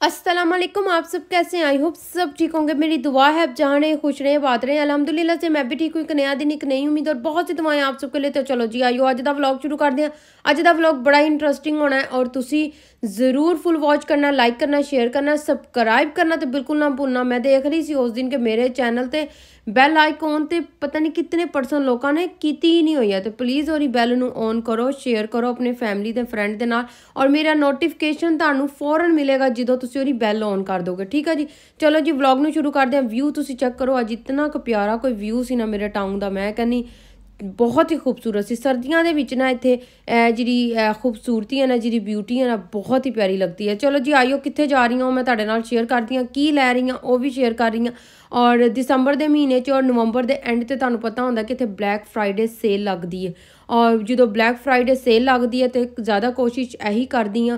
असलम आप सब कैसे आई होप सब ठीक होंगे। मेरी दुआ है, आप जहाँ रहे खुश रहे, बात रहे। अलहमदिल्ला से मैं भी ठीक हूँ। एक नया दिन, एक नई उम्मीद और बहुत सी दुआएँ आप सबके लिए। तो चलो जी, आइयो अज का व्लॉग शुरू कर हैं। अज का व्लॉग बड़ा इंटरेस्टिंग होना है और तुम ज़रूर फुल वॉच करना लाइक करना शेयर करना सबसक्राइब करना तो बिल्कुल ना भूलना। मैं देख रही थी उस दिन के मेरे चैनल पर ਬੈਲ ਆਈਕਨ ਤੇ ਪਤਾ ਨਹੀਂ ਕਿੰਨੇ ਪਰਸਨ ਲੋਕਾਂ ਨੇ ਕੀਤੀ ਹੀ ਨਹੀਂ ਹੋਈ ਹੈ। ਤੇ ਪਲੀਜ਼ ਉਹਦੀ ਬੈਲ ਨੂੰ ਔਨ ਕਰੋ ਸ਼ੇਅਰ ਕਰੋ ਆਪਣੇ ਫੈਮਿਲੀ ਦੇ ਫਰੈਂਡ ਦੇ ਨਾਲ ਔਰ ਮੇਰਾ ਨੋਟੀਫਿਕੇਸ਼ਨ ਤੁਹਾਨੂੰ ਫੌਰਨ ਮਿਲੇਗਾ ਜਦੋਂ ਤੁਸੀਂ ਉਹਦੀ ਬੈਲ ਔਨ ਕਰ ਦੋਗੇ। ਠੀਕ ਹੈ ਜੀ? ਚਲੋ ਜੀ ਵਲੌਗ ਨੂੰ ਸ਼ੁਰੂ ਕਰਦੇ ਹਾਂ। ਵਿਊ ਤੁਸੀਂ ਚੈੱਕ ਕਰੋ। ਅੱਜ ਇਤਨਾ ਕੁ ਪਿਆਰਾ ਕੋਈ ਵਿਊ ਸੀ ਨਾ ਮੇਰੇ ਟਾਊਨ ਦਾ। ਮੈਂ ਕਹਿੰਨੀ ਬਹੁਤ ਹੀ ਖੂਬਸੂਰਤ ਸੀ। ਸਰਦੀਆਂ ਦੇ ਵਿੱਚ ਨਾ ਇੱਥੇ ਜਿਹੜੀ ਖੂਬਸੂਰਤੀ ਹੈ ਨਾ, ਜਿਹੜੀ ਬਿਊਟੀ ਹੈ ਨਾ, ਬਹੁਤ ਹੀ ਪਿਆਰੀ ਲੱਗਦੀ ਹੈ। ਚਲੋ ਜੀ, ਆਇਓ ਕਿੱਥੇ ਜਾ ਰਹੀ ਹਾਂ? ਮੈਂ ਤੁਹਾਡੇ ਨਾਲ ਸ਼ੇਅਰ ਕਰਦੀ ਹਾਂ। ਕੀ ਲੈ ਰਹੀ ਹਾਂ ਉਹ ਵੀ ਸ਼ੇਅਰ ਕਰ ਰਹੀ ਹਾਂ ਔਰ ਦਸੰਬਰ ਦੇ ਮਹੀਨੇ 'ਚ ਔਰ ਨਵੰਬਰ ਦੇ ਐਂਡ ਤੇ ਤੁਹਾਨੂੰ ਪਤਾ ਹੁੰਦਾ ਕਿ ਇੱਥੇ ਬਲੈਕ ਫਰਾਈਡੇ ਸੇਲ ਲੱਗਦੀ ਹੈ ਔਰ ਜਦੋਂ ਬਲੈਕ ਫਰਾਈਡੇ ਸੇਲ ਲੱਗਦੀ ਹੈ ਤੇ ਜ਼ਿਆਦਾ ਕੋਸ਼ਿਸ਼ ਇਹੀ ਕਰਦੀ ਆ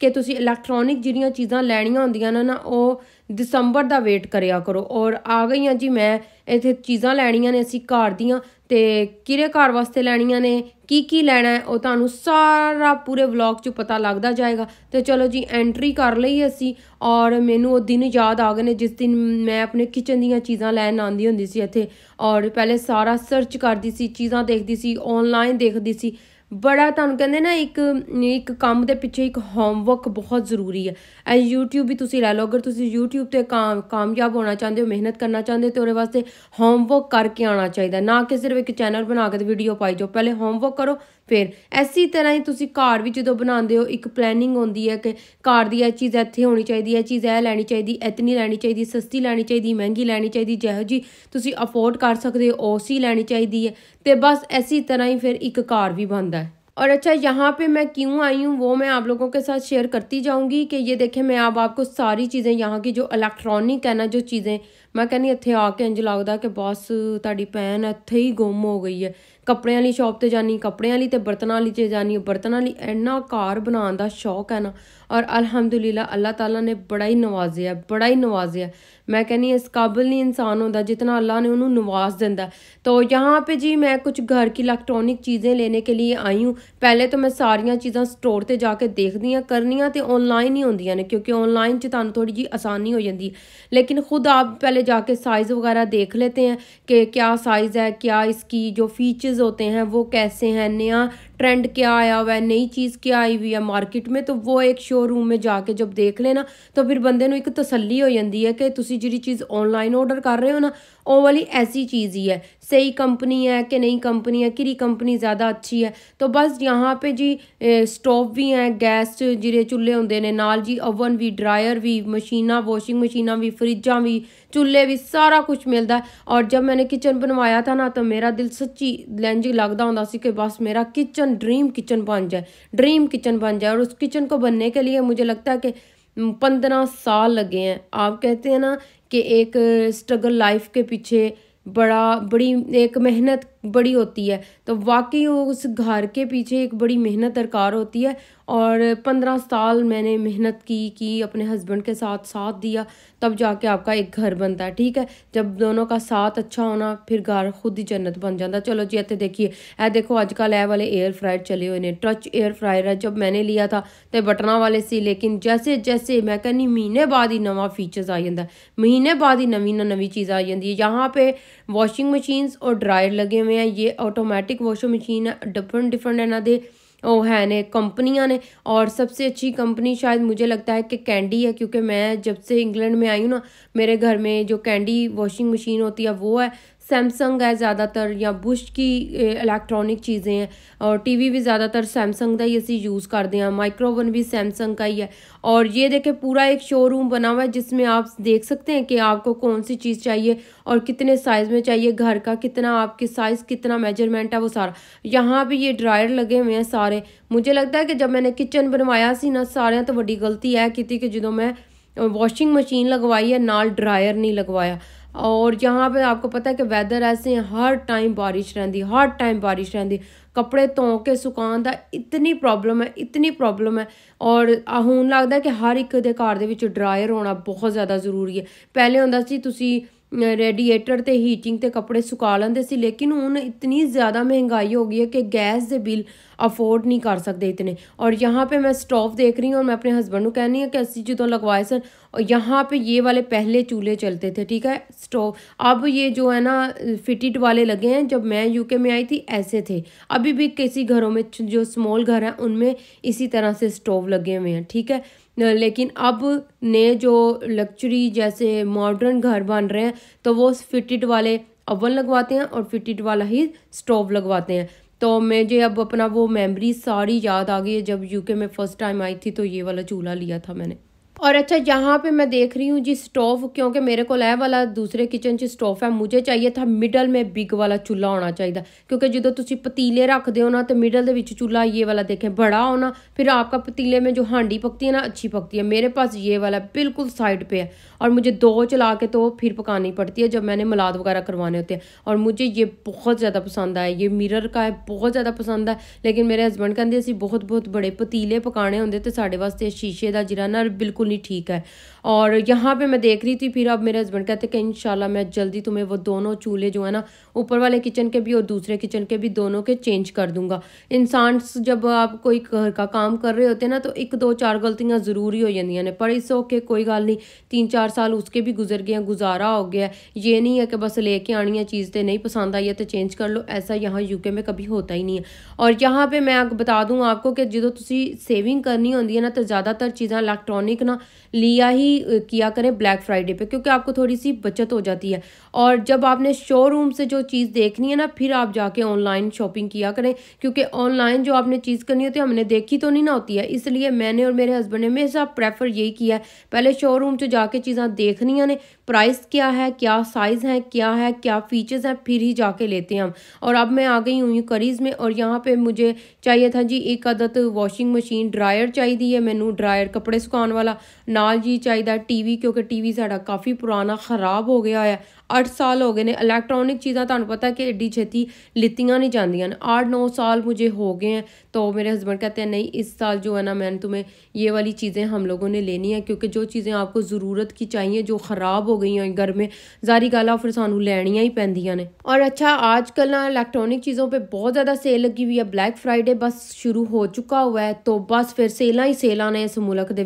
ਕਿ ਤੁਸੀਂ ਇਲੈਕਟ੍ਰੋਨਿਕ ਜਿਹੜੀਆਂ ਚੀਜ਼ਾਂ ਲੈਣੀਆਂ ਹੁੰਦੀਆਂ ਨੇ ਨਾ ਉਹ ਦਸੰਬਰ ਦਾ ਵੇਟ ਕਰਿਆ ਕਰੋ ਔਰ ਆ ਗਈਆਂ ਜੀ ਮੈਂ ਇੱਥੇ ਚੀਜ਼ਾਂ ਲੈਣੀਆਂ ਨੇ ਅਸੀਂ ਘਰ ਦੀਆਂ ਤੇ ਕਿਹੜੇ ਘਰ ਵਾਸਤੇ ਲੈਣੀਆਂ ਨੇ, ਕੀ ਕੀ ਲੈਣਾ ਹੈ, ਉਹ ਤੁਹਾਨੂੰ ਸਾਰਾ ਪੂਰੇ ਵਲੌਗ 'ਚ ਪਤਾ ਲੱਗਦਾ ਜਾਏਗਾ। ਤੇ ਚਲੋ ਜੀ ਐਂਟਰੀ ਕਰ ਲਈ ਅਸੀਂ ਔਰ ਮੈਨੂੰ ਉਹ ਦਿਨ ਯਾਦ ਆ ਗਏ ਨੇ ਜਿਸ ਦਿਨ ਮੈਂ ਆਪਣੇ ਕਿਚਨ ਦੀਆਂ ਚੀਜ਼ਾਂ ਲੈਣ ਆਂਦੀ ਹੁੰਦੀ ਸੀ ਇੱਥੇ ਔਰ ਪਹਿਲੇ ਸਾਰਾ ਸਰਚ ਕਰਦੀ ਸੀ, ਚੀਜ਼ਾਂ ਦੇਖਦੀ ਸੀ ਆਨਲਾਈਨ ਦੇਖਦੀ ਸੀ। ਬੜਾ ਤੁਹਾਨੂੰ ਕਹਿੰਦੇ ਨਾ ਇੱਕ ਇੱਕ ਕੰਮ ਦੇ ਪਿੱਛੇ ਇੱਕ ਹੋਮਵਰਕ ਬਹੁਤ ਜ਼ਰੂਰੀ ਹੈ। ਐ YouTube ਵੀ ਤੁਸੀਂ ਲੈ ਲਓ, ਅਗਰ ਤੁਸੀਂ YouTube ਤੇ ਕਾਮਯਾਬ ਹੋਣਾ ਚਾਹੁੰਦੇ ਹੋ, ਮਿਹਨਤ ਕਰਨਾ ਚਾਹੁੰਦੇ ਤੇ ਉਹਦੇ ਵਾਸਤੇ ਹੋਮਵਰਕ ਕਰਕੇ ਆਉਣਾ ਚਾਹੀਦਾ ਨਾ ਕਿ ਸਿਰਫ ਇੱਕ ਚੈਨਲ ਬਣਾ ਕੇ ਤੇ ਵੀਡੀਓ ਪਾਈ ਜਾਓ। ਪਹਿਲੇ ਹੋਮਵਰਕ ਕਰੋ ਫਿਰ ਐਸੀ ਤਰ੍ਹਾਂ ਹੀ ਤੁਸੀਂ ਘਰ ਵੀ ਜਦੋਂ ਬਣਾਉਂਦੇ ਹੋ ਇੱਕ ਪਲੈਨਿੰਗ ਹੁੰਦੀ ਹੈ ਕਿ ਘਰ ਦੀ ਇਹ ਚੀਜ਼ ਇੱਥੇ ਹੋਣੀ ਚਾਹੀਦੀ ਹੈ ਇਹ ਚੀਜ਼ ਇਹ ਲੈਣੀ ਚਾਹੀਦੀ ਇਤਨੀ ਲੈਣੀ ਚਾਹੀਦੀ ਸਸਤੀ ਲੈਣੀ ਚਾਹੀਦੀ ਮਹਿੰਗੀ ਲੈਣੀ ਚਾਹੀਦੀ ਜਿਹੋ ਜੀ ਤੁਸੀਂ ਅਫੋਰਡ ਕਰ ਸਕਦੇ ਹੋ ਉਸੇ ਲੈਣੀ ਚਾਹੀਦੀ ਹੈ ਤੇ ਬਸ ਐਸੀ ਤਰ੍ਹਾਂ ਹੀ ਫਿਰ ਇੱਕ ਘਰ भी बनता है और अच्छा यहाँ पे मैं क्यों आई हूँ वो मैं आप लोगों के साथ शेयर करती जाऊँगी कि ये देखें मैं अब आपको सारी चीज़ें यहाँ की जो इलेक्ट्रॉनिक है ना जो चीज़ें मैं कहनी ਇੱਥੇ ਆ ਕੇ ਇੰਜ ਲੱਗਦਾ ਕਿ ਬਸ ਤੁਹਾਡੀ ਭੈਣ ਇੱਥੇ ਹੀ ਗੁੰਮ ਹੋ ਗਈ ਹੈ ਕੱਪੜਿਆਂ ਵਾਲੀ ਸ਼ਾਪ ਤੇ ਜਾਨੀ ਕੱਪੜਿਆਂ ਵਾਲੀ ਤੇ ਬਰਤਨਾਂ ਵਾਲੀ ਤੇ ਜਾਨੀ ਬਰਤਨਾਂ ਵਾਲੀ ਇੰਨਾ ਕਾਰ ਬਣਾਉਣ ਦਾ ਸ਼ੌਕ ਹੈ ਨਾ ਔਰ ਅਲਹਮਦੁਲਿਲਾ ਅੱਲਾਹ ਤਾਲਾ ਨੇ ਬੜਾ ਹੀ ਨਵਾਜ਼ਿਆ ਬੜਾ ਹੀ ਨਵਾਜ਼ਿਆ मैं कहनी इस काबिल नहीं इंसान होता जितना अल्लाह ने उन्होंने नवाज दिता तो यहाँ पे जी मैं कुछ घर की इलेक्ट्रॉनिक चीज़ें लेने के लिए आई हूँ पहले तो मैं सारिया चीज़ा स्टोर से जाके देखदी हाँ करनी तो ऑनलाइन ही होंगे ने क्योंकि ऑनलाइन च तुम थोड़ी जी आसानी हो जाती है लेकिन खुद आप पहले जाके साइज़ वगैरह देख लेते हैं कि क्या साइज़ है, क्या इसकी जो फीचर्स होते हैं, वो कैसे हैं, नया ट्रेंड क्या आया हुआ है, नई चीज़ क्या आई हुई है मार्केट में तो वो एक शोरूम में जाके जब देख लेना तो फिर बंदे एक तसली हो जाती है कि तुम जी चीज़ ऑनलाइन ऑर्डर कर रहे हो ना ओ वाली ऐसी चीज़ ही है। सही कंपनी है कि नहीं कंपनी है? किरी कंपनी ज़्यादा अच्छी है। तो बस यहाँ पे जी स्टोव भी हैं गैस जिड़े चुल्हे होंगे ने, नाल जी ओवन भी ड्रायर भी, मशीना वॉशिंग मशीना भी फ्रिजा भी, चूल्हे भी, सारा कुछ मिलता है। और जब मैंने किचन बनवाया था ना तो मेरा दिल सच्ची लैंज लगता हों कि बस मेरा किचन ड्रीम किचन बन जाए ड्रीम किचन बन जाए। और उस किचन को बनने के लिए मुझे लगता है कि पंद्रह साल लगे हैं। आप कहते हैं ना कि एक स्ट्रगल लाइफ के पीछे बड़ा, बड़ी, एक मेहनत बड़ी होती है। तो वाकई उस घर के पीछे एक बड़ी मेहनत दरकार होती है और पंद्रह साल मैंने मेहनत की की, अपने हस्बैंड के साथ साथ दिया, तब जाके आपका एक घर बनता है, ठीक है? जब दोनों का साथ अच्छा होना, फिर घर खुद ही जन्नत बन जाता चलो जी इतने देखिए ए देखो अजकल ए वाले एयर फ्रायर चले हुए ने टच एयर फ्रायर है, जब मैंने लिया था तो बटना वाले सी, लेकिन जैसे जैसे मैं कहनी, महीने बाद ही नवा फीचर्स आ जाता महीने बाद ही नवी नवी चीज़ आ जाती है। यहाँ पे वॉशिंग मशीन्स और ड्रायर लगे हुए हैं ये ऑटोमेटिक वॉशिंग मशीन है डिफरेंट डिफरेंट इन्हों के वो है ने कंपनियाँ ने और सबसे अच्छी कंपनी शायद मुझे लगता है कि कैंडी है क्योंकि मैं जब से इंग्लैंड में आई हूँ ना मेरे घर में जो कैंडी वॉशिंग मशीन होती है वो है सैमसंग है ज़्यादातर या बुश की इलेक्ट्रॉनिक चीज़ें हैं। और टीवी भी ज़्यादातर सैमसंग का ही असी यूज़ करते हैं माइक्रोवन भी सैमसंग का ही है। और ये देखें, पूरा एक शोरूम बना हुआ है, जिसमें आप देख सकते हैं कि आपको कौन सी चीज़ चाहिए और कितने साइज़ में चाहिए। घर का कितना, आपके साइज़ कितना मेज़रमेंट है वो सारा। यहाँ भी ये ड्रायर लगे हुए हैं सारे। मुझे लगता है कि जब मैंने किचन बनवाया सी ना सारे तो बड़ी गलती है कि जो मैं वॉशिंग मशीन लगवाई है, नाल ड्रायर नहीं लगवाया। और यहाँ पे आपको पता है कि वैदर ऐसे हैं हर टाइम बारिश रहती हर टाइम बारिश रहती कपड़े धो के सुकान का इतनी प्रॉब्लम है इतनी प्रॉब्लम है और हूँ लगता कि हर एक दे घर ਦੇ ਵਿੱਚ ਡਰਾਇਰ ਹੋਣਾ ਬਹੁਤ ਜ਼ਿਆਦਾ ਜ਼ਰੂਰੀ ਹੈ ਪਹਿਲੇ ਹੁੰਦਾ ਸੀ ਤੁਸੀਂ ਰੇਡੀਏਟਰ ਤੇ ਹੀਟਿੰਗ ਤੇ ਕੱਪੜੇ ਸੁਕਾ ਲੈਂਦੇ ਸੀ ਲੇਕਿਨ ਹੁਣ ਇਤਨੀ ਜ਼ਿਆਦਾ ਮਹਿੰਗਾਈ ਹੋ ਗਈ ਹੈ ਕਿ ਗੈਸ ਦੇ ਬਿੱਲ ਅਫੋਰਡ ਨਹੀਂ ਕਰ ਸਕਦੇ ਇਤਨੇ ਔਰ यहाँ पे मैं स्टोव देख रही हूँ और मैं अपने हस्बैंड को कहनी है कि ਅਸੀਂ ਜਦੋਂ लगवाए सन और यहाँ पे ये वाले पहले चूल्हे चलते थे, ठीक है? स्टोव अब ये जो है ना फिटेड वाले लगे हैं, जब मैं यूके में आई थी, ऐसे थे। अभी भी किसी घरों में जो स्मॉल घर हैं, उनमें इसी तरह से स्टोव लगे हुए हैं, ठीक है? लेकिन अब नए जो लक्चरी जैसे मॉडर्न घर बन रहे हैं तो वो फिटेड वाले अवन लगवाते हैं और फिटेड वाला ही स्टोव लगवाते हैं। तो मुझे अब अपना वो मेमोरी सारी याद आ गई है, जब यूके में फ़र्स्ट टाइम आई थी तो ये वाला चूल्हा लिया था मैंने। और अच्छा यहाँ पे मैं देख रही हूँ जी स्टोव क्योंकि मेरे को लय वाला दूसरे किचन 'ਚ स्टोव है मुझे चाहिए था मिडल में बिग वाला चूल्हा होना चाहिए क्योंकि जो ਤੁਸੀਂ पतीले रखते हो ना तो मिडल ਦੇ चूल्हा ये वाला देखें बड़ा होना फिर आपका पतीले में जो हांडी पकती है ना अच्छी पकती है मेरे पास ये वाला बिल्कुल साइड पे है और मुझे दो चला के तो फिर पकानी पड़ती है जब मैंने मलाद वगैरह करवाने होते हैं और मुझे ये बहुत ज़्यादा पसंद आया ये मिरर का है बहुत ज़्यादा पसंद है लेकिन मेरे हस्बैंड कहते ਅਸੀਂ बहुत बहुत बड़े पतीले पकाने होंगे तो साढ़े वास्ते शीशे का जिरा ना बिल्कुल नहीं ठीक है। और यहाँ पे मैं देख रही थी, फिर अब मेरे हस्बैंड कहते कि इंशाल्लाह मैं जल्दी तुम्हें वो दोनों चूल्हे जो है ना, ऊपर वाले किचन के भी और दूसरे किचन के भी दोनों के चेंज कर दूँगा। इंसान जब आप कोई घर का काम कर रहे होते हैं ना तो एक दो चार गलतियाँ ज़रूरी हो जाती ने पर इस ओके कोई गल नहीं, तीन चार साल उसके भी गुजर गए गुजारा हो गया ये नहीं है कि बस लेके आनी है, चीज़ तो नहीं पसंद आई है तो चेंज कर लो, ऐसा यहाँ यूके में कभी होता ही नहीं है। और यहाँ पर मैं बता दूँ आपको कि जो तुम सेविंग करनी होती है ना तो ज़्यादातर चीज़ा इलैक्ट्रॉनिक ना, लिया ही किया करें ब्लैक फ्राइडे पे, क्योंकि आपको थोड़ी सी बचत हो जाती है। और जब आपने शोरूम से जो चीज़ देखनी है ना, फिर आप जाके ऑनलाइन शॉपिंग किया करें, क्योंकि ऑनलाइन जो आपने चीज़ करनी होती है, हमने देखी तो नहीं ना होती है। इसलिए मैंने और मेरे हस्बैंड ने हमेशा प्रेफर यही किया है। पहले शोरूम से जाके चीज़ा देखनिया ने प्राइस क्या है, क्या साइज़ है, क्या है, क्या फीचर्स हैं, फिर ही जाके लेते हैं हम। और अब मैं आ गई हूँ करीज़ में, और यहाँ पे मुझे चाहिए था जी एक आदत वॉशिंग मशीन ड्रायर चाहिए है मैनू ड्रायर कपड़े सुखाने वाला। नाल जी चाहिए टीवी क्योंकि टीवी साढ़ा काफ़ी पुराना ख़राब हो गया है। ਅੱਠ ਸਾਲ ਹੋ ਗਏ ਨੇ ਇਲੈਕਟ੍ਰੋਨਿਕ ਚੀਜ਼ਾਂ ਤੁਹਾਨੂੰ ਪਤਾ ਕਿ ਏਡੀ ਛੇਤੀ ਲਿੱਤੀਆਂ नहीं ਜਾਂਦੀਆਂ ਨੇ 8-9 साल मुझे हो गए हैं तो मेरे हस्बैंड कहते हैं नहीं इस साल जो है ना मैंने तुम्हें ये वाली चीज़ें हम लोगों ने लेनी है क्योंकि जो चीज़ें आपको ज़रूरत की चाहिए जो ख़राब हो गई हैं घर में जारी गल आ फिर सानू लैनियाँ ही पैंदियाँ ने और अच्छा आजकल ना इलैक्ट्रॉनिक चीज़ों पर बहुत ज़्यादा सेल लगी हुई है ब्लैक फ्राइडे बस शुरू हो चुका हुआ है तो बस फिर सेल ही सेल ने इस मुल्क के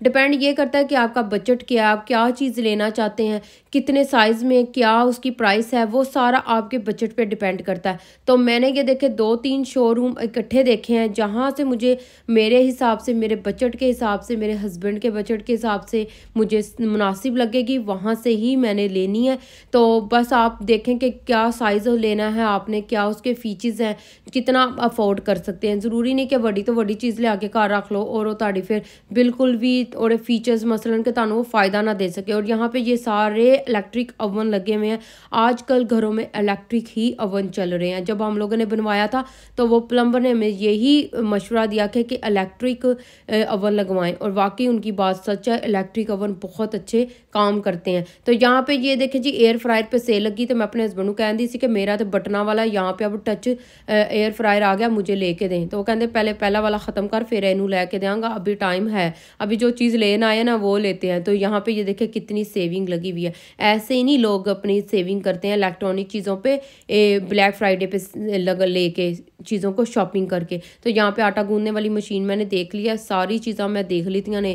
डिपेंड ये करता है कि आपका बजट क्या है आप क्या चीज़ लेना चाहते हैं कितने साइज़ में क्या उसकी प्राइस है, वो सारा आपके बजट पे डिपेंड करता है। तो मैंने ये देखे दो तीन शोरूम इकट्ठे देखे हैं, जहाँ से मुझे मेरे हिसाब से, मेरे बजट के हिसाब से, मेरे हस्बैंड के बजट के हिसाब से मुझे मुनासिब लगेगी, वहाँ से ही मैंने लेनी है। तो बस आप देखें कि क्या साइज़ लेना है आपने, क्या उसके फीचर्स हैं, कितना अफोर्ड कर सकते हैं। ज़रूरी नहीं कि बड़ी तो बड़ी चीज़ ले आके घर रख लो, और ताड़ी फिर बिल्कुल भी, और फीचर्स मसलन के तहु वो फ़ायदा ना दे सके। और यहाँ पे ये सारे इलेक्ट्रिक ओवन लगे हुए हैं। आजकल घरों में इलेक्ट्रिक ही ओवन चल रहे हैं। जब हम लोगों ने बनवाया था तो वो प्लम्बर ने हमें यही मशवरा दिया था कि इलेक्ट्रिक ओवन लगवाएँ। और वाकई उनकी बात सच है इलेक्ट्रिक ओवन बहुत अच्छे काम करते हैं। तो यहाँ पे ये देखें जी एयर फ्रायर पे सेल लगी तो मैं अपने हस्बैंड को कहती सी कि मेरा तो बटना वाला यहाँ पे अब टच एयर फ्रायर आ गया, मुझे लेके दें। तो वो कहते पहले पहला वाला ख़त्म कर, फिर इनू लैके देंगा। अभी टाइम है। अभी जो चीज़ लेना आए ना, वो लेते हैं। तो यहाँ पे ये देखें कितनी सेविंग लगी हुई है। ऐसे ही नहीं, लोग अपनी सेविंग करते हैं इलेक्ट्रॉनिक चीज़ों पे ए, ब्लैक फ्राइडे पे लग लेके चीज़ों को शॉपिंग करके। तो यहाँ पे आटा गूंदने वाली मशीन मैंने देख लिया सारी चीज़ें मैं देख ली थी ने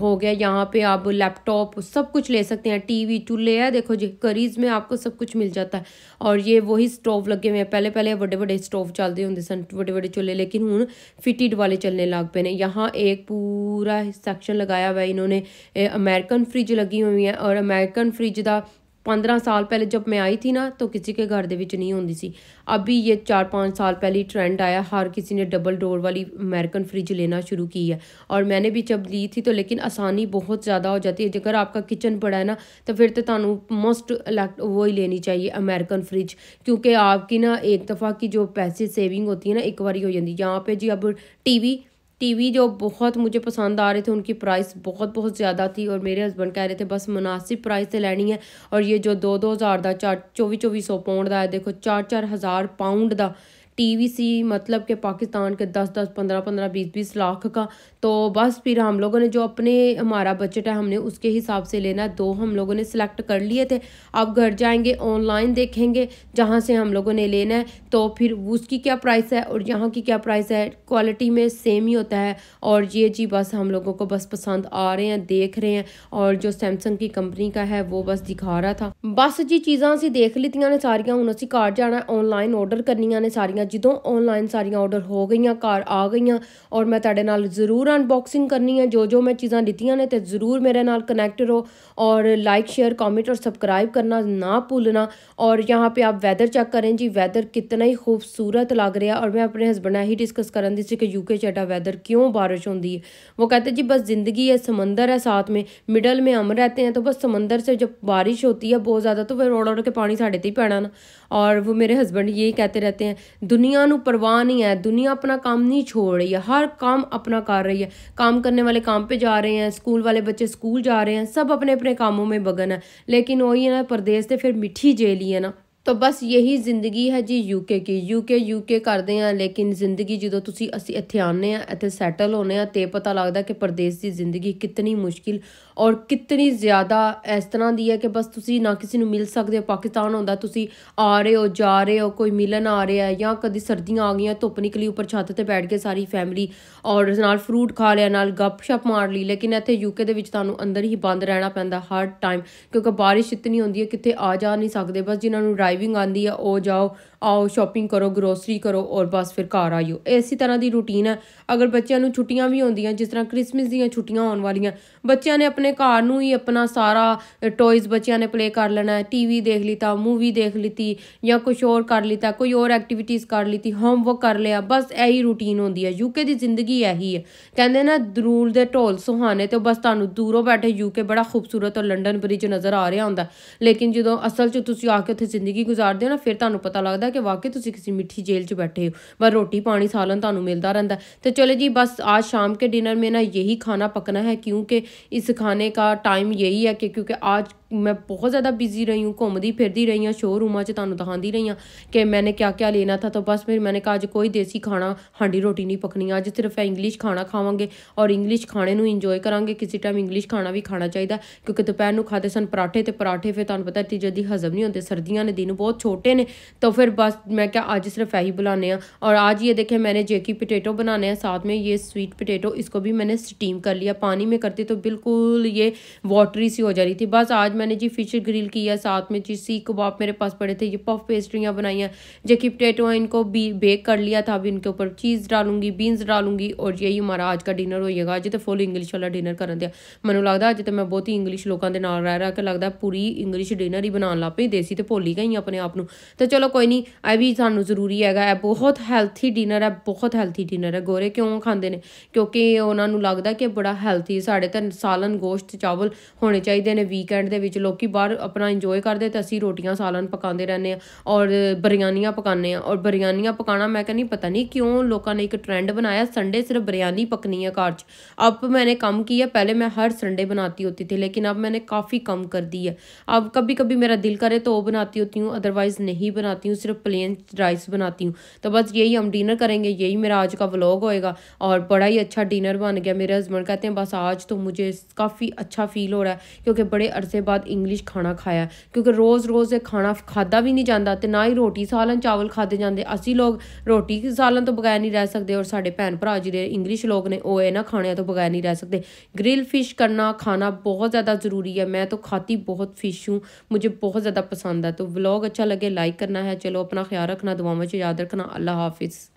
हो गया। यहाँ पे आप लैपटॉप सब कुछ ले सकते हैं टीवी चूल्हे है देखो जी करीज में आपको सब कुछ मिल जाता है। और ये वही स्टोव लगे हुए हैं पहले पहले बड़े बड़े स्टोव चलते होंगे सन बड़े बड़े चूल्हे लेकिन हूँ फिटिड वाले चलने लग पे ने। यहाँ एक पूरा सेक्शन लगाया हुआ इन्होंने अमेरिकन फ्रिज लगी हुई है और अमेरिकन फ्रिज का पंद्रह साल पहले जब मैं आई थी ना तो किसी के घर ਦੇ नहीं होंगी सी। अभी ये चार पाँच साल पहले ट्रेंड आया, हर किसी ने डबल डोर वाली अमेरिकन फ्रिज लेना शुरू की है। और मैंने भी जब ली थी तो लेकिन आसानी बहुत ज़्यादा हो जाती है। अगर आपका किचन बड़ा है ना तो फिर तो तू मोस्ट इलेक्ट वो ही लेनी चाहिए अमेरिकन फ्रिज क्योंकि आपकी ना एक दफ़ा की जो पैसे सेविंग होती है ना, एक बारी हो जाती यहाँ पे जी अब टीवी टीवी जो बहुत मुझे पसंद आ रहे थे, उनकी प्राइस बहुत बहुत ज़्यादा थी और मेरे हस्बैंड कह रहे थे, बस मुनासिब प्राइस से लेनी है। और ये जो दो दो हज़ार का चार, चौबी चौबी सौ पाउंड का है, देखो, चार चार हज़ार पाउंड का टीवीसी मतलब के पाकिस्तान के दस दस, पंद्रह पंद्रह, बीस बीस लाख का। तो बस फिर हम लोगों ने जो अपने, हमारा बजट है, हमने उसके हिसाब से लेना दो हम लोगों ने सिलेक्ट कर लिए थे। अब घर जाएँगे ऑनलाइन देखेंगे, जहाँ से हम लोगों ने लेना है। तो फिर उसकी क्या प्राइस है और यहाँ की क्या प्राइस है? क्वालिटी में सेम ही होता है। और ये जी बस हम लोगों को बस पसंद आ रहे हैं, देख रहे हैं। और जो सैमसंग की कंपनी का है, वो बस दिखा रहा था। बस जी चीज़ा असी देख लीतियाँ ने सारिया हूँ असी घर जाना ऑनलाइन ऑर्डर करनिया ने सारिया। ਜਦੋਂ ਆਨਲਾਈਨ ਸਾਰੀਆਂ ਆਰਡਰ ਹੋ ਗਈਆਂ ਘਰ ਆ ਗਈਆਂ ਔਰ ਮੈਂ ਤੁਹਾਡੇ ਨਾਲ ਜ਼ਰੂਰ ਅਨਬਾਕਸਿੰਗ ਕਰਨੀ ਹੈ ਜੋ ਜੋ ਮੈਂ ਚੀਜ਼ਾਂ ਲਿੱਤੀਆਂ ਨੇ ਤੇ ਜ਼ਰੂਰ ਮੇਰੇ ਨਾਲ कनेक्ट रहो और लाइक शेयर कमेंट और सब्सक्राइब करना ना भूलना और यहाँ पे आप वैदर चेक करें जी वैदर कितना ही खूबसूरत लग रहा और मैं अपने हस्बैंड ही डिस्कस कर दी कि यूके च वैदर क्यों बारिश होती है वो कहते जी बस ज़िंदगी है समंदर है साथ में मिडल में हम रहते हैं तो बस समंदर से जब बारिश होती है बहुत ज़्यादा तो फिर रोड़ रोड़ के पानी साढ़े ही पैना ना और वो मेरे हस्बैंड यही कहते रहते हैं दुनिया ਨੂੰ परवाह नहीं है, दुनिया अपना काम नहीं छोड़ रही है, हर काम अपना कर रही है। काम करने वाले काम पे जा रहे हैं, स्कूल वाले बच्चे स्कूल जा रहे हैं, सब अपने अपने कामों में बगन है। लेकिन वही है ना परदेश से फिर मिठी जेली है ना। ਤਾਂ ਬਸ ਯਹੀ ਜ਼ਿੰਦਗੀ ਹੈ ਜੀ ਯੂਕੇ ਕੀ ਯੂਕੇ ਯੂਕੇ ਕਰਦੇ ਆ ਲੇਕਿਨ ਜ਼ਿੰਦਗੀ ਜਦੋਂ ਤੁਸੀਂ ਅਸੀਂ ਇੱਥੇ ਆਨੇ ਆ ਇੱਥੇ ਸੈਟਲ ਹੋਨੇ ਆ ਤੇ ਪਤਾ ਲੱਗਦਾ ਕਿ ਪਰਦੇਸ ਦੀ ਜ਼ਿੰਦਗੀ ਕਿੰਨੀ ਮੁਸ਼ਕਿਲ ਔਰ ਕਿੰਨੀ ਜ਼ਿਆਦਾ ਇਸ ਤਰ੍ਹਾਂ ਦੀ ਹੈ ਕਿ ਬਸ ਤੁਸੀਂ ਨਾ ਕਿਸੇ ਨੂੰ ਮਿਲ ਸਕਦੇ ਹੋ ਪਾਕਿਸਤਾਨ ਹੁੰਦਾ ਤੁਸੀਂ ਆ ਰਹੇ ਹੋ ਜਾ ਰਹੇ ਹੋ ਕੋਈ ਮਿਲਣ ਆ ਰਿਹਾ ਹੈ ਜਾਂ ਕਦੀ ਸਰਦੀਆਂ ਆ ਗਈਆਂ ਧੁੱਪ ਨਿਕਲੀ ਉੱਪਰ ਛੱਤ ਤੇ ਬੈਠ ਕੇ ਸਾਰੀ ਫੈਮਿਲੀ ਔਰ ਨਾਲ ਫਰੂਟ ਖਾ ਲਿਆ ਨਾਲ ਗੱਪਸ਼ਪ ਮਾਰ ਲਈ ਲੇਕਿਨ ਇੱਥੇ ਯੂਕੇ ਦੇ ਵਿੱਚ ਤੁਹਾਨੂੰ ਅੰਦਰ ਹੀ ਬੰਦ ਰਹਿਣਾ ਪੈਂਦਾ ਹਰ ਟਾਈਮ ਕਿਉਂਕਿ ਬਾਰਿਸ਼ ਇਤਨੀ ਹੁੰਦੀ ਹੈ ਕਿਤੇ ਆ ਜਾ ਨਹੀਂ ਸਕਦੇ ਬਸ ਜਿਨ੍ਹਾਂ ਨੂੰ ਡਰਾਈਵ ड्राइविंग आंदी है ओह् जाओ। ਆਓ ਸ਼ਾਪਿੰਗ ਕਰੋ ਗਰੋਸਰੀ ਕਰੋ ਔਰ ਬਸ ਫਿਰ ਘਰ ਆਇਓ। ਇਸੇ ਤਰ੍ਹਾਂ ਦੀ ਰੂਟੀਨ ਹੈ। ਅਗਰ ਬੱਚਿਆਂ ਨੂੰ ਛੁੱਟੀਆਂ ਵੀ ਹੁੰਦੀਆਂ, ਜਿਸ ਤਰ੍ਹਾਂ ਕ੍ਰਿਸਮਸ ਦੀਆਂ ਛੁੱਟੀਆਂ ਆਉਣ ਵਾਲੀਆਂ, ਬੱਚਿਆਂ ਨੇ ਆਪਣੇ ਘਰ ਨੂੰ ਹੀ ਆਪਣਾ ਸਾਰਾ ਟੌਇਜ਼ ਬੱਚਿਆਂ ਨੇ ਪਲੇ ਕਰ ਲੈਣਾ ਹੈ। ਟੀਵੀ ਦੇਖ ਲਿੱਤਾ ਮੂਵੀ ਦੇਖ ਲਿੱਤੀ ਜਾਂ ਕੁਝ ਹੋਰ ਕਰ ਲਿੱਤਾ, ਕੋਈ ਹੋਰ ਐਕਟੀਵਿਟੀਜ਼ ਕਰ ਲਿੱਤੀ ਹੋਮਵਰਕ ਕਰ ਲਿਆ, ਬਸ ਇਹੀ ਰੂਟੀਨ ਹੁੰਦੀ ਹੈ। ਯੂਕੇ ਦੀ ਜ਼ਿੰਦਗੀ ਇਹੀ ਹੈ। ਕਹਿੰਦੇ ਨਾ ਦਰੂਲ ਦੇ ਢੋਲ ਸੁਹਾਣੇ ਤੇ ਬਸ ਤੁਹਾਨੂੰ ਦੂਰੋਂ ਬੈਠੇ ਯੂਕੇ ਬੜਾ ਖੂਬਸੂਰਤ ਔਰ ਲੰਡਨ ਬ੍ਰਿਜ ਨਜ਼ਰ ਆ ਰਿਹਾ ਹੁੰਦਾ। ਲੇਕਿਨ ਜਦੋਂ ਅਸਲ 'ਚ ਤੁਸੀਂ ਆ ਕੇ ਉੱਥੇ ਜ਼ਿੰਦਗੀ ਗੁਜ਼ਾਰਦੇ ਹੋ ਨਾ, ਫਿਰ ਤੁਹਾਨੂੰ ਪਤਾ ਲੱਗਦਾ ਕਿ ਵਾਕਈ ਤੁਸੀਂ ਕਿਸੇ ਮਿੱਠੀ ਜੇਲ੍ਹ 'ਚ ਬੈਠੇ ਹੋ ਬਸ ਰੋਟੀ ਪਾਣੀ ਸਾਲਨ ਤੁਹਾਨੂੰ ਮਿਲਦਾ ਰਹਿੰਦਾ ਤੇ ਚਲੇ ਜੀ ਬਸ आज शाम के डिनर में ना यही खाना पकना है क्योंकि इस खाने का टाइम यही है कि क्योंकि आज ਮੈਂ ਬਹੁਤ ਜ਼ਿਆਦਾ ਬਿਜ਼ੀ ਰਹੀ ਹੂੰ ਘੁੰਮਦੀ ਫਿਰਦੀ ਰਹੀ ਹਾਂ ਸ਼ੋਰੂਮਾਂ 'ਚ ਤੁਹਾਨੂੰ ਦਿਖਾਉਂਦੀ ਰਹੀ ਹਾਂ ਕਿ ਮੈਨੇ ਕਿਆ ਕਿਆ ਲੈਣਾ ਥਾ ਤਾਂ ਬਸ ਫਿਰ ਮੈਨੇ ਕਹਾ ਅੱਜ ਕੋਈ ਦੇਸੀ ਖਾਣਾ ਹਾਂਡੀ ਰੋਟੀ ਨਹੀਂ ਪਕਣੀ ਅੱਜ ਸਿਰਫ ਇੰਗਲਿਸ਼ ਖਾਣਾ ਖਾਵਾਂਗੇ ਔਰ ਇੰਗਲਿਸ਼ ਖਾਣੇ ਨੂੰ ਇੰਜੋਏ ਕਰਾਂਗੇ ਕਿਸੇ ਟਾਈਮ ਇੰਗਲਿਸ਼ ਖਾਣਾ ਵੀ ਖਾਣਾ ਚਾਹੀਦਾ ਕਿਉਂਕਿ ਦੁਪਹਿਰ ਨੂੰ ਖਾਦੇ ਸਨ ਪਰਾਠੇ ਤੇ ਪਰਾਠੇ ਫਿਰ ਤੁਹਾਨੂੰ ਪਤਾ ਤੀ ਜਦੀ ਹਜ਼ਮ ਨਹੀਂ ਹੁੰਦੇ ਸਰਦੀਆਂ ਨੇ ਦਿਨ ਬਹੁਤ ਛੋਟੇ ਨੇ ਤਾਂ ਫਿਰ ਬਸ मैं क्या आज सिर्फ यही बुलाने हैं और आज ये देखें मैंने जेकी पोटैटो बनाने हैं साथ में ये स्वीट पोटैटो इसको भी मैंने स्टीम कर लिया पानी में करती तो बिल्कुल ये वाटरी सी हो जा रही थी बस आज मैंने जी फिश ग्रिल किया साथ में जी सी कबाब मेरे पास पड़े थे ये पफ पेस्ट्रियाँ बनाई हैं जेकी पोटैटो हैं इनको भी बेक कर लिया था अभी इनके ऊपर चीज़ डालूंगी बीन्स डालूंगी और यही हमारा आज का डिनर होएगा अज तो फुल इंग्लिश वाला डिनर कर दिया मैं लगता अज तो मैं बहुत ही इंग्लिश लोगों के नाल रह रहा कि लगता पूरी इंग्लिश डिनर ही बना ला पई देसी तो भुल ही गई अपने आप ਨੂੰ तो चलो कोई नहीं ਇਹ ਵੀ ਸਾਨੂੰ ਜ਼ਰੂਰੀ ਹੈਗਾ ਹੈ ਬਹੁਤ ਹੈਲਥੀ ਡਿਨਰ ਹੈ ਬਹੁਤ ਹੈਲਥੀ ਡਿਨਰ ਹੈ ਗੋਰੇ ਕਿਉਂ ਖਾਂਦੇ ਨੇ ਕਿਉਂਕਿ ਉਹਨਾਂ ਨੂੰ ਲੱਗਦਾ ਕਿ ਬੜਾ ਹੈਲਥੀ ਸਾਡੇ ਤਾਂ ਸਾਲਨ ਗੋਸ਼ਤ ਚਾਵਲ ਹੋਣੇ ਚਾਹੀਦੇ ਨੇ ਵੀਕਐਂਡ ਦੇ ਵਿੱਚ ਲੋਕੀ ਬਾਹਰ ਆਪਣਾ ਇੰਜੋਏ ਕਰਦੇ ਤੇ ਅਸੀਂ ਰੋਟੀਆਂ ਸਾਲਨ ਪਕਾਉਂਦੇ ਰਹਿੰਦੇ ਆ ਔਰ ਬਰੀਆਨੀਆਂ ਪਕਾਉਂਦੇ ਆ ਔਰ ਬਰੀਆਨੀਆਂ ਪਕਾਣਾ ਮੈਂ ਕਹਿੰਨੀ ਪਤਾ ਨਹੀਂ ਕਿਉਂ ਲੋਕਾਂ ਨੇ ਇੱਕ ਟ੍ਰੈਂਡ बनाया संडे सिर्फ बिरयानी पकनी है कार अब मैंने कम किया पहले मैं हर संडे बनाती होती थी लेकिन अब मैंने काफ़ी कम कर दी है अब कभी कभी मेरा दिल करे तो वो बनाती होती हूँ अदरवाइज़ नहीं बनाती हूँ सिर्फ प्लेन राइस बनाती हूँ तो बस यही हम डिनर करेंगे यही मेरा आज का व्लॉग होएगा और बड़ा ही अच्छा डिनर बन गया मेरे हस्बैंड कहते हैं बस आज तो मुझे काफ़ी अच्छा फील हो रहा है क्योंकि बड़े अरसे बाद इंग्लिश खाना खाया क्योंकि रोज़ रोज़ खाना खादा भी नहीं जाता तो ना ही रोटी सालन चावल खाते जाते असी लोग रोटी सालन तो बगैर नहीं रह सकते और साढ़े भैन भरा ਜਿਹੜੇ इंग्लिश लोग ने वो इन्होंने खाने तो बगैर नहीं रह सकते ग्रिल फिश करना खाना बहुत ज़्यादा ज़रूरी है मैं तो खाती बहुत फिश हूँ मुझे बहुत ज़्यादा पसंद है तो व्लॉग अच्छा लगे लाइक करना है चलो अपना ख्याल रखना दुआ में याद रखना अल्लाह हाफिज़